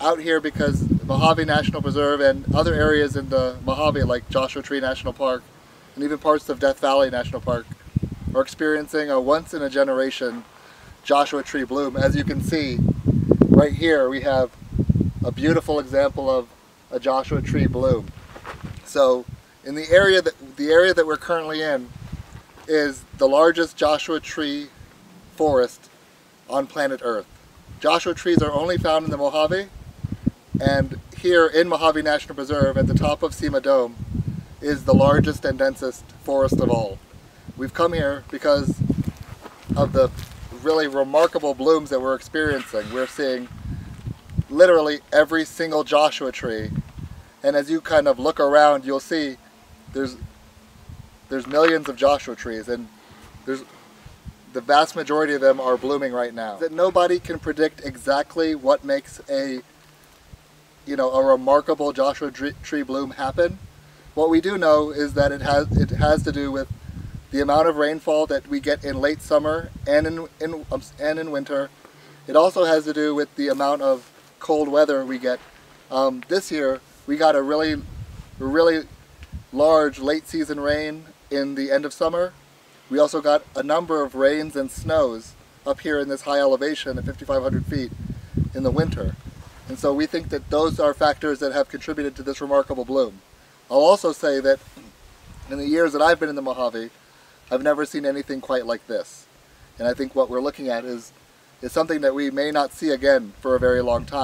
out here because Mojave National Preserve and other areas in the Mojave like Joshua Tree National Park and even parts of Death Valley National Park are experiencing a once in a generation Joshua tree bloom. As you can see right here we have a beautiful example of a Joshua tree bloom. So in the area that the area that we're currently in is the largest Joshua tree forest on planet Earth. Joshua trees are only found in the Mojave and here in Mojave National Preserve at the top of Cima Dome is the largest and densest forest of all. We've come here because of the really remarkable blooms that we're experiencing. We're seeing literally every single Joshua tree and as you kind of look around you'll see there's there's millions of Joshua trees and there's the vast majority of them are blooming right now. That nobody can predict exactly what makes a you know a remarkable Joshua tree bloom happen. What we do know is that it has it has to do with the amount of rainfall that we get in late summer and in, in um, and in winter. It also has to do with the amount of cold weather we get. Um, this year we got a really really large late season rain in the end of summer. We also got a number of rains and snows up here in this high elevation at 5,500 feet in the winter. And so we think that those are factors that have contributed to this remarkable bloom. I'll also say that in the years that I've been in the Mojave, I've never seen anything quite like this. And I think what we're looking at is, is something that we may not see again for a very long time.